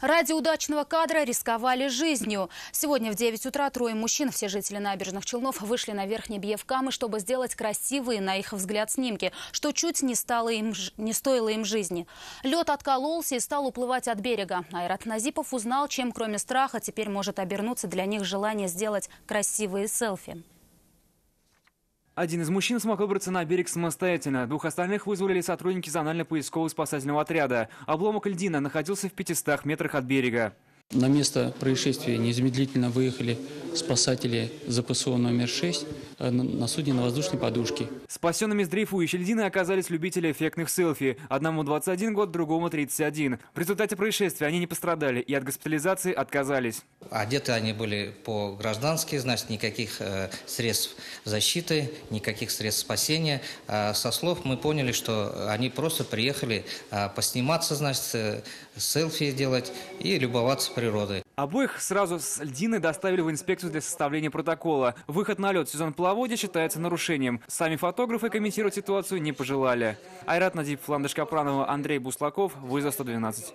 Ради удачного кадра рисковали жизнью. Сегодня в 9 утра трое мужчин, все жители набережных Челнов, вышли на Верхний Бьевкамы, чтобы сделать красивые, на их взгляд, снимки, что чуть не, стало им, не стоило им жизни. Лед откололся и стал уплывать от берега. Айрат Назипов узнал, чем кроме страха теперь может обернуться для них желание сделать красивые селфи. Один из мужчин смог выбраться на берег самостоятельно. Двух остальных вызвали сотрудники зонально-поискового спасательного отряда. Обломок льдина находился в 500 метрах от берега. На место происшествия незамедлительно выехали спасатели ЗПСО номер 6 э, на судне на воздушной подушке. Спасенными с дрейфующей льдины оказались любители эффектных селфи. Одному 21 год, другому 31. В результате происшествия они не пострадали и от госпитализации отказались. Одеты они были по-граждански, значит, никаких э, средств защиты, никаких средств спасения. А со слов мы поняли, что они просто приехали э, посниматься, значит, э, селфи делать и любоваться природой. Обоих сразу с льдины доставили в инспекцию для составления протокола. Выход на лед сезон плаводья считается нарушением. Сами фотографы комментировать ситуацию не пожелали. Айрат Надип, Фландыш Капранова, Андрей Буслаков, Вызов 112.